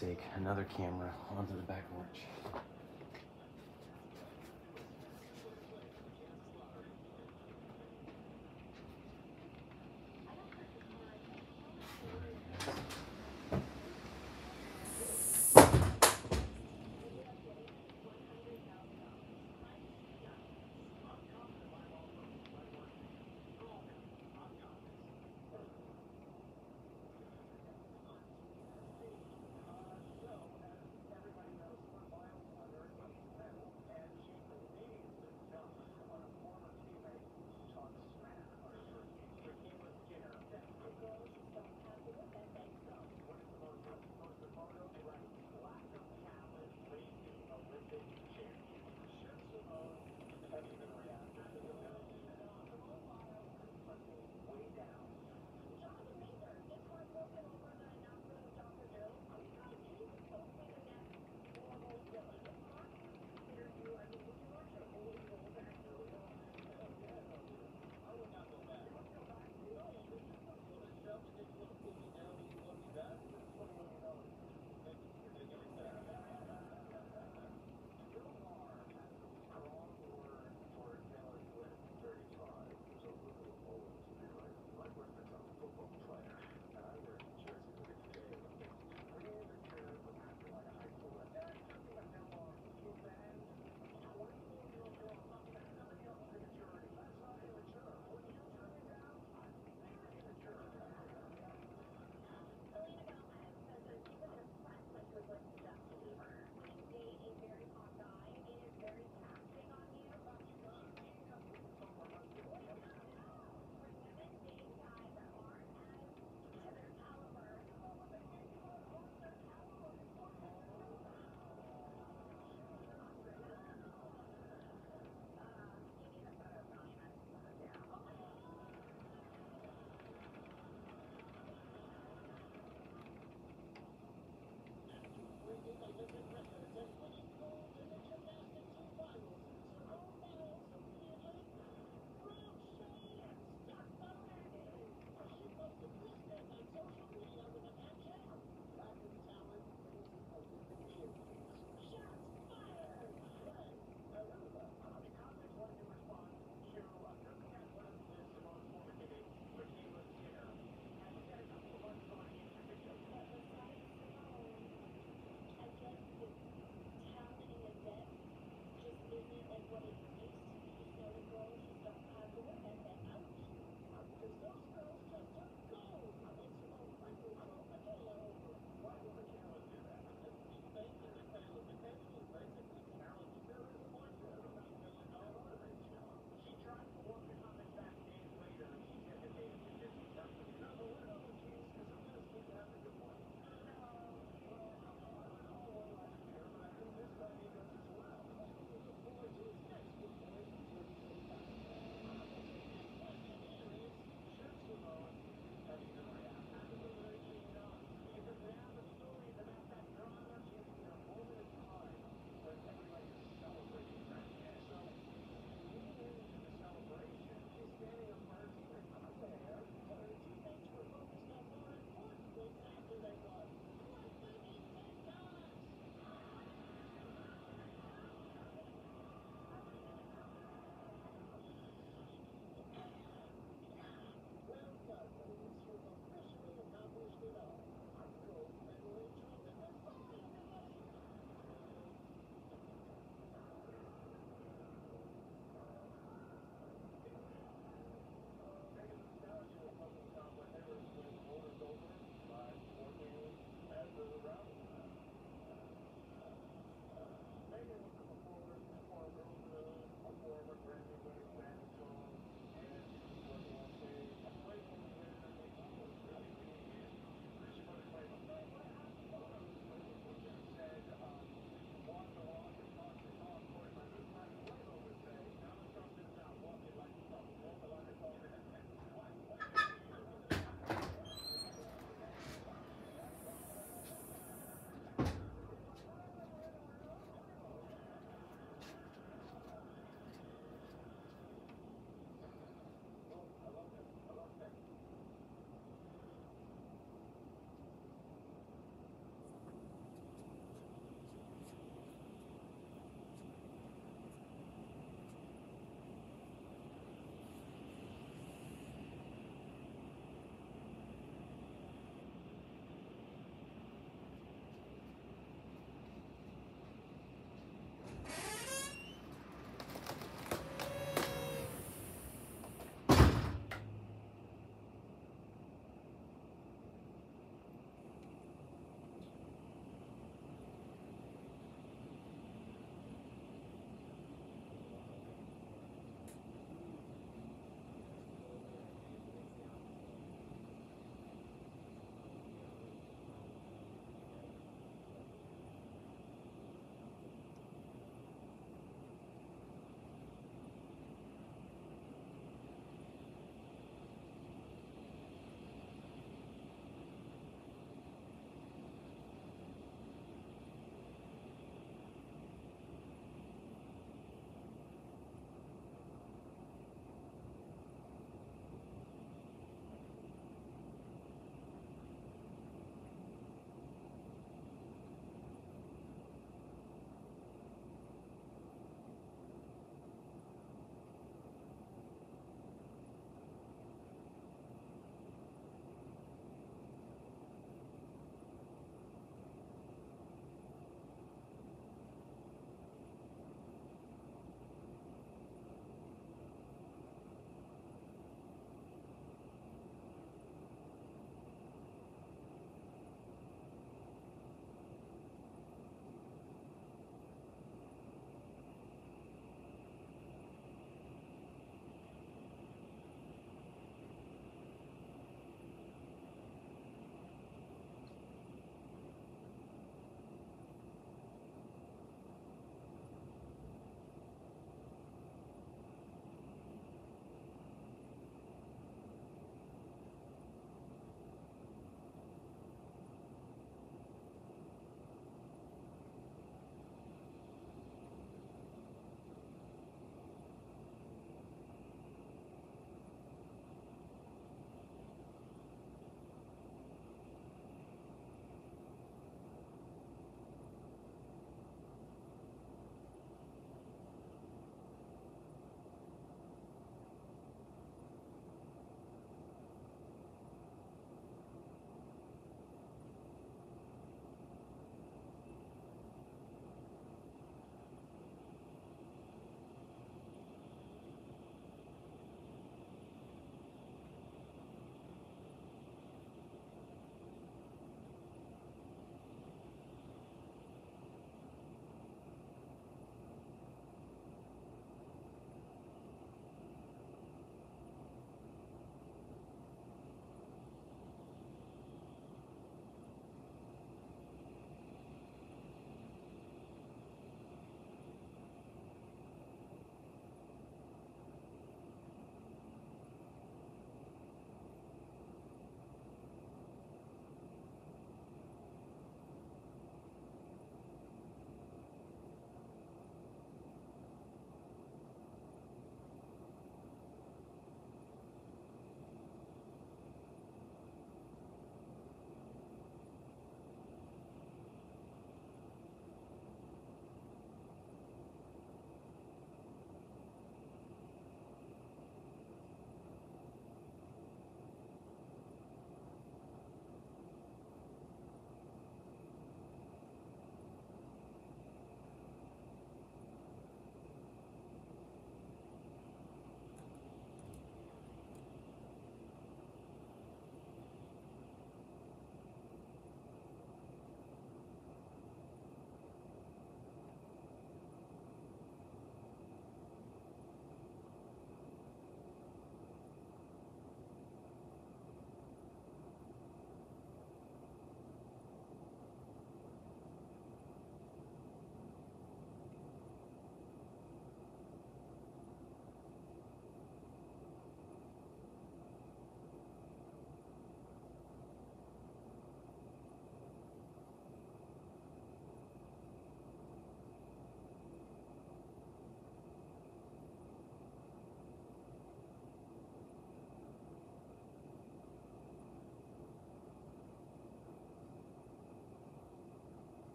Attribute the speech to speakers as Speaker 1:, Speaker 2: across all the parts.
Speaker 1: take another camera onto the back porch.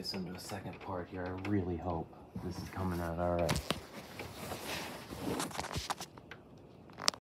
Speaker 2: This into a second part here. I really hope this is coming out all right.